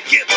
get